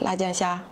辣酱虾。